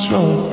what's wrong.